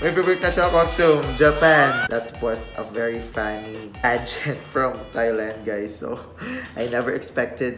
My favorite national costume, Japan. That was a very funny pageant from Thailand, guys. So, I never expected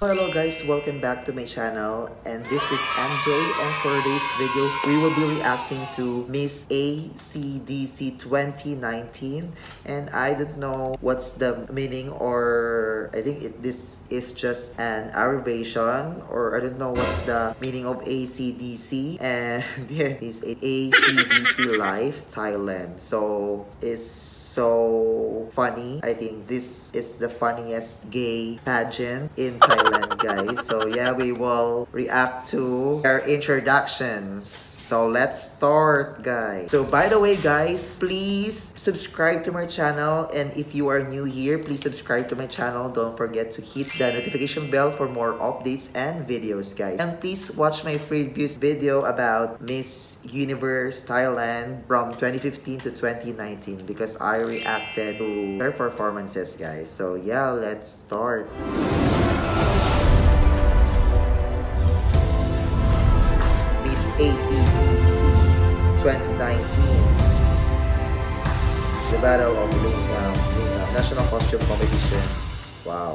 Hello guys, welcome back to my channel and this is MJ and for this video we will be reacting to Miss ACDC 2019 and I don't know what's the meaning or I think it, this is just an abbreviation or I don't know what's the meaning of ACDC and yeah, it's ACDC Live Thailand. So it's so funny. I think this is the funniest gay pageant in Thailand, guys. So yeah, we will react to their introductions. So let's start guys. So by the way guys, please subscribe to my channel and if you are new here, please subscribe to my channel. Don't forget to hit the notification bell for more updates and videos guys. And please watch my previous video about Miss Universe Thailand from 2015 to 2019 because I reacted to their performances guys. So yeah, let's start. 2019 The Battle of Lingham, Lingham National Costume Competition Wow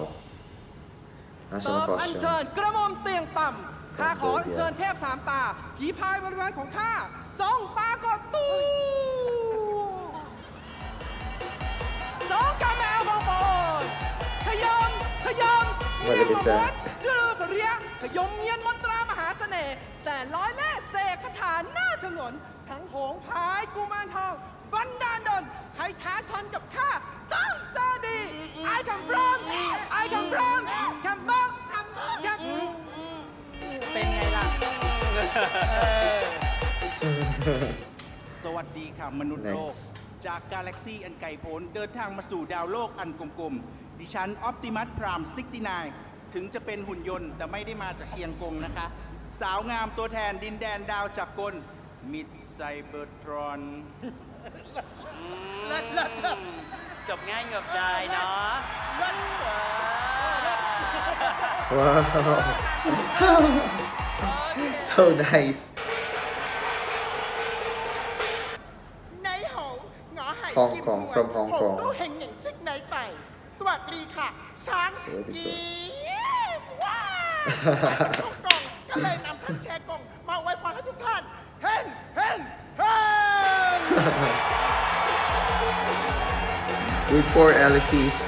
ตอ National บอัญเชิ Costume ญกระหม่อมเตียงต่ำข้าขออัญเชิญเทพสามตา ผีพายบริวารของข้าจงปรากฏตู้จงกาแมวบองบอนขยมขยมเมื่อไหร่จะเสร็จจือปะเรียขยมเมียนมนตรามหา เสน่ห์แสนร้อยแน่เสกคาถาหน้าฉงน ทั้งโหงพายกุมารทอง บันดาลดลใครท้าชนกับข้าต้องเจอดี I come from I come from แคมบ้องแคมแคมเป็นไงล่ะ สวัสดีค่ะ มนุษย์โลก Next จากกาแล็กซีอันไกลโพ้นเดินทางมาสู่ดาวโลกอันกลมๆ ดิฉันออปติมัสพราม69 ถึงจะเป็นหุ่นยนต์แต่ไม่ได้มาจากเชียงกงนะคะ สาวงามตัวแทนดินแดนดาวจากกล มิดไซเบอร์ทรอนเลิศเลิศเลิศ จบง่ายเงือบได้เนาะ Wow So nice ในหงหงอไหฮ่องกิมกงหวย from Hong ห Kong ตู้เฮงเหน่งซิกในไต่สวัสดีค่ะ ช้างสวัสดีกีครับว้าว น Good for Alice's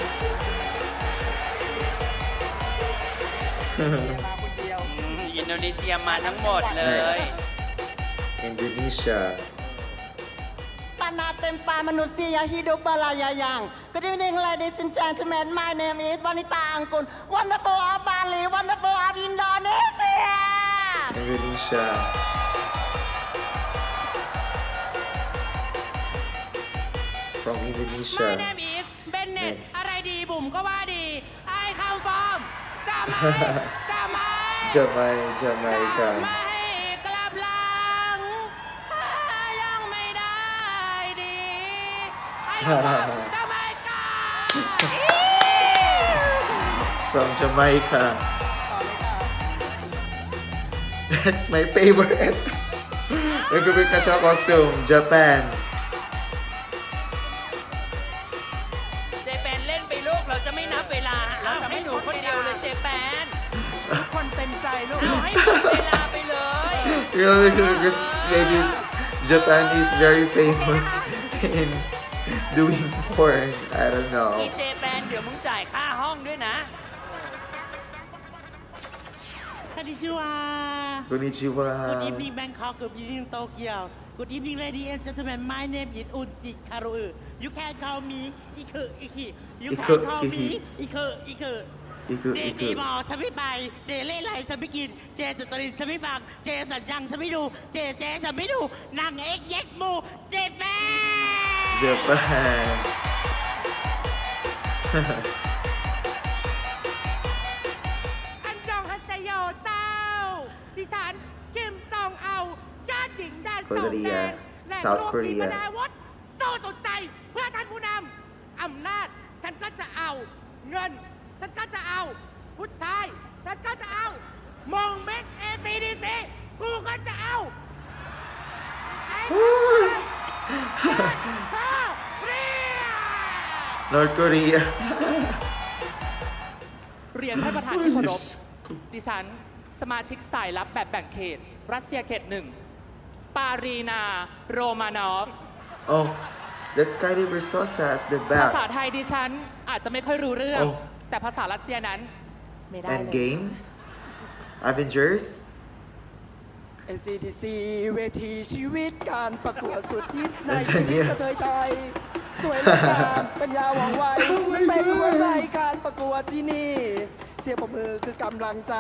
มาคนเดียว อืมอินโดนีเซียมาทั้งหมดเลย Indonesia Pana tempa manusia hidup balaya yang. Good evening, ladies and gentlemen. My name is Wanita Angkun. Wonderful of Bali, wonderful of Indonesia. Indonesia From Indonesia My name is Bennett Next อะไรดีบุ๋มก็ว่าดี I come from จะไม่จะไม่ Jamai จะ Jamaica ไม่กลับหลังถ้ายังไม่ได้ดี I come from จะไม่กลับ From Jamaica That's my favorite My favorite national costume Japan because maybe Japan is very famous in doing porn I don't อี know เจแปนเดี๋ยวมึงจ่ายค่าห้องด้วยนะ Konnichiwa. Konnichiwa Good evening, Bangkok. Good evening, Tokyo. Good evening, ladies and gentlemen. My name is Unjit Karu. You can call me Iku Iki. You Iku, can call Iki. me Iku Iku. อีกคือเจอีกตีคือบอฉันไม่ไป เจเล่ไรฉันไม่กิน เจตุตรินฉันไม่ฟัง เจสัญญังฉันไม่ดู เจเจฉันไม่ดูนางเอ็กเย็กมูเจแปน Japan อันจองฮัสเซโยเต้าดิฉันคิมตองเอาชาติหญิงแดนสองแดนและ South รวมทีม Korea นาวุธสู้สุดใจเพื่อท่านผู้นำอำนาจฉันก็จะเอาเงิน ฉันก็จะเอาผู้ชาย ฉันก็จะเอามง Miss ACDC กูก็จะเอา North Korea เรียนท่านประธานที่เคารพดิฉัน สมาชิกสายลับแบบแบ่งเขต รัสเซียเขตหนึ่ง ปารีณา โรมานอฟ Oh that's Kylie Versosa at the ภาษา back ไทยดิฉันอาจจะไม่ค่อยรู้เรื่องโอ้ แต่ภาษารัสเซียนั้นไม่ได้เลย Endgame Avengers NCTC เวทีชีวิตการประกวดสุดฮิตใน That's ชีวิต it, yeah. กระเทยไทย สวยและงามปัญญาหวังไวนั่นเป็นหัวใจการประกวดที่นี่ เสียงปรบมือคือกำลังใจ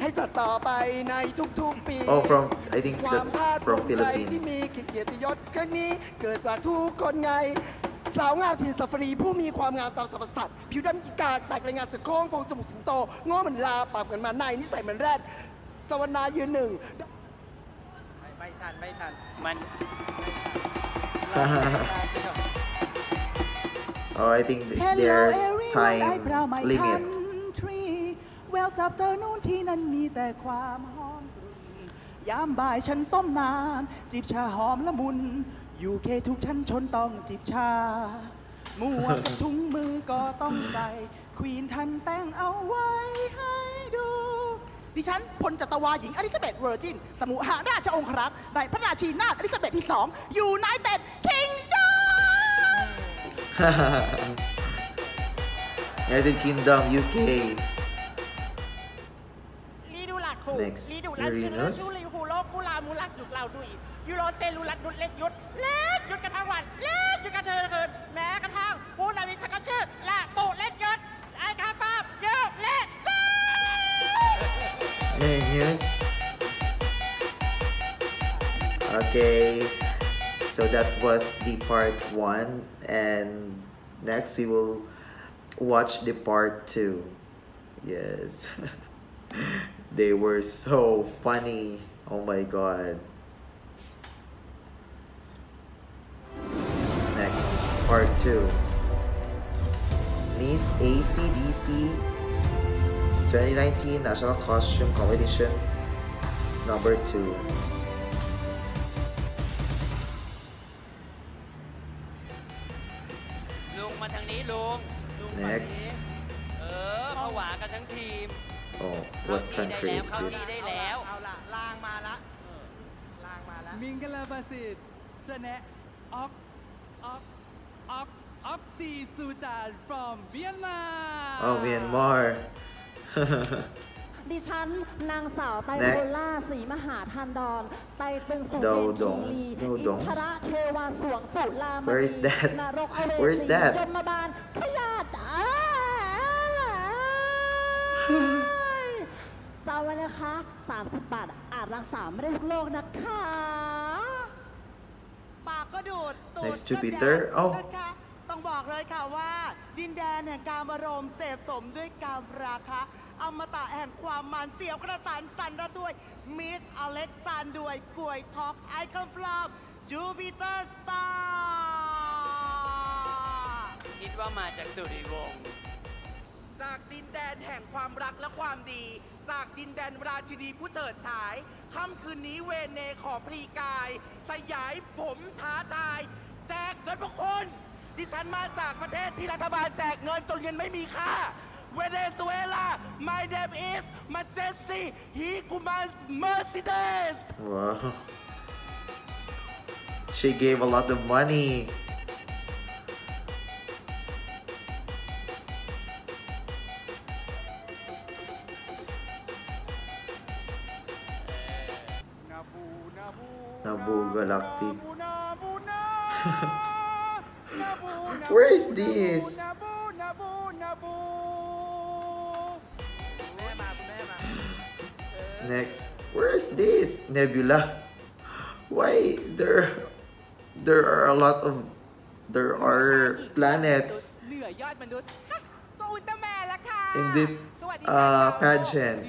ให้จัดต่อไปในทุกๆปี Oh from I think ความ that's ภาคภู from มิใจที่ Philippines มีเกียรติยศครั้งนี้เกิดจากทุกคนไง สาวงามทีสัฟรีผู้มีความงามตามสรรพสัตว์ผิวดำอีกาแตกรายงานเสือโคร่งโพรงจมูกสิงโตง้อเหมือนลาปากเหมือนมาในนิสัยเหมือนแรดสวรรณายืนหนึ่ง ไม่ทันไม่ทันมัน Oh I think there's time limit เวลสับเตอร์นู่นที่นั่นมีแต่ความหอมกรุ่นยามบ่ายฉันต้มน้ำจิบชาหอมละมุน อยู่เคทุกชั้นชนต้องจิบชาหมวกกับถุงมือก็ต้องใส่ ควีนทันแต่งเอาไว้ให้ดู ดิฉันพลจัตวาหญิงอลิซาเบธเวอร์จิน สมุหาราชองครักษ์ในพระราชีนาถอลิซาเบธที่สองอยู่ในเต็ดคิงดอม United Kingdom UK ลีดูหลักคู Next ลีดูหลักชื่อ Uranus ยูริฮูโลกูลามูลักจุกเราดุย ยูโรเซลูลัดนุดเล็กยุดเล็กยุดกระทั่งวันเล็กยุดกระเทินเกินแม้กระทั่งผู้นำวิชัก็ชื่อละปูเล็กยุดไอ้กาป้าบเยอะเล็กเนี่ยุด Okay, so that was the part one, and next we will watch the part two. Yes, they were so funny. Oh my god. Part two. Miss ACDC 2019 National Costume Competition number 2ลุงมาทางนี้ลุงลุงฝั่งนี้ Next เออผวากันทั้งทีม Oh เข้า what ที่ได้ country แล้ว is เข้าที่ this ได้แล้วเอาละลางมาละลางมาละมิงกลาบาสิตจะแนะออกออก ออกออกซีซูจาน from เมียนมา Oh Myanmar ดิฉันนางสาวไตร Next โพล่าศรีมหาทันดรไตรตึงสุโดเรนดคีงรีโดอิดนงทระเทวาสวงจุลามณี Where is that? นรกอเว Where is จี that? ยมบาลพยาตาจำไว้นะคะ 30 บาทอาจรักษาไม่ได้ทุกโรคนะคะปากก็ดูดตูด Next ก็ Jupiter แดงเอ้านะคะต้องบอกเลยค่ะว่า ดินแดนแห่งการบรมเสพสมด้วยการราคะอมตะแห่งความมันเสียวกระสันสันระด้วยมิสอเล็กซานด้วยกล้วยทอกไอคอนฟลอมจูปิเตอร์สตาร์คิดว่ามาจากสุริวงศ์จากดินแดนแห่งความรักและความดี จากดินแดนราชินีผู้เฉิดฉายค่ำคืนนี้เวเนขอพรีกาย สยายผมท้าทาย แจกเงินพวกคุณดิฉันมาจากประเทศที่รัฐบาลแจกเงินจนเงินไม่มีค่าเวเนซุเอลา my name is Majesty Higumas Mercedes Wow She gave a lot of money Where is this? Next. Where is this? Nebula. Why there there are a lot of there are planets in this uh, pageant.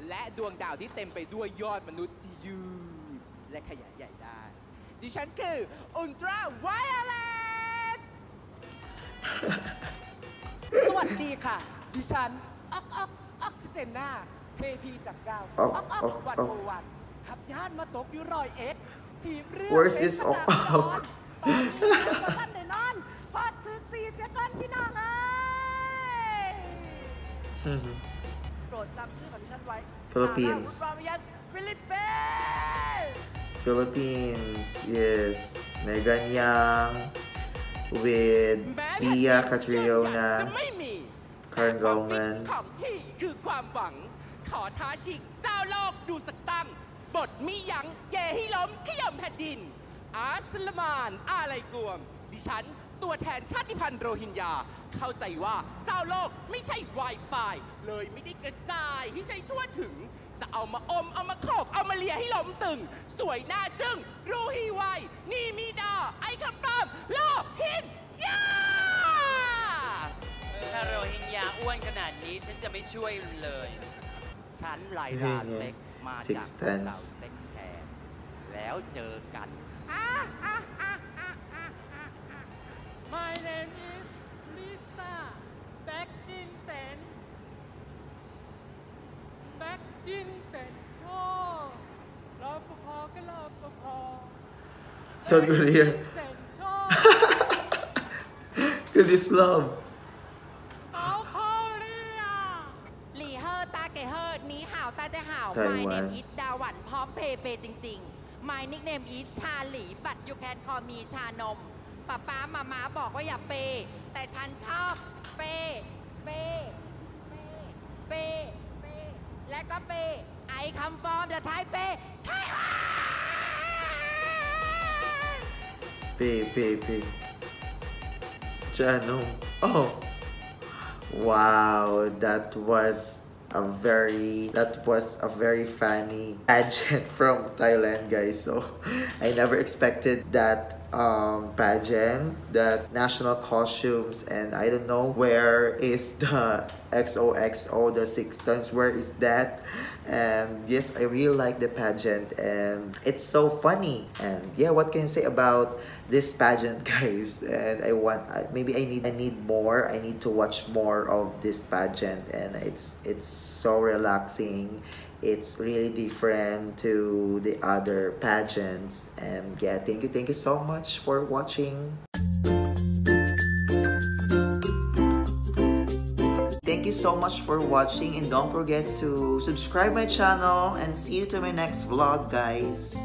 ดิฉันมาจากกาแล็กซี่อันไกลโพ้นและดวงดาวที่เต็มไปด้วยยอดมนุษย์ที่ยืดและขยายใหญ่ได้ ดิฉันคืออุลตร้าไวโอเลตสวัสดีค่ะ ดิฉันออกออกออกซิเจนนาเทพีจากดาวออกออกออกออกวันออกโอวันขับย่านมาตกอยู่รอยเอ็ดทีมเรือ Where's this เป็นสนาม all ซ้อนตอนนี้บ่ทันได้นอนพอดถึกสี่เสียก่อนพี่น้องเอ้ยโปร ดจำชื่อของดิฉันไว้ Philippines ซาร่าวุฒวามิยันฟิลิปปินส์ Philippines, yes. Megan Yang with แม้ Pia แผ่นดินจะ Catriona. ไม่มี Karen แต่ความฟิต Goldman ของพี่คือความหวัง ขอท้าชิงเจ้าโลกดูสักตั้ง บทมิยังเย่ให้ล้มขย่มแผ่นดิน อาสลามาน อาไลกวม ดิฉัน ตัวแทนชาติพันธุ์โรฮิงญา เข้าใจว่าเจ้าโลกไม่ใช่ Wi-Fi เลยไม่ได้กระจายให้ใช้ทั่วถึง จะเอามาอม เอามาโขกเอามาเลียให้ล้มตึง สวยหน้าจึ้งรูฮีไวนี่มีดาไอคัมฟามโลหินยาถ้าโรฮิงญาอ้วนขนาดนี้ฉันจะไม่ช่วยเลย ฉันไลลาเล็กมาจาก Six พวกเรา tens เต็กแทนแล้วเจอกัน My name is Lisa แบ็กจินเซนแบ็ก จินเซนโชว์รอปภก็รอปภ South Korea. เซนโชว์ Feel this love. เซาโคเรียหลีเฮอร์ตาเกเฮอร์นี้ห่าวตาจะห่าวไต้ห My วัน name is ดาหวันพร้อมเพย์เปย์จริง ๆ My nickname is Charlie but you can call me ชานมป๊าป๊าม้าม้าบอกว่าอย่าเปย์แต่ฉันชอบเปย์เปย์เปย์เปย์เปย์ และก็เปย์ I come from the ไทเปย์ Thailand Pay, pay, pay. Janong. Oh. Wow, that was a very that was a very funny pageant from Thailand guys. So I never expected that um pageant that national costumes and I don't know where is the XOXO the six tons where is that and yes I really like the pageant and it's so funny. And yeah what can you say about this pageant guys? And I want maybe I need I need more. I need to watch more of this pageant and it's it's so relaxing. It's really different to the other pageants. And yeah thank you thank you so much for watching you so much for watching and don't forget to subscribe my channel and see you to my next vlog guys.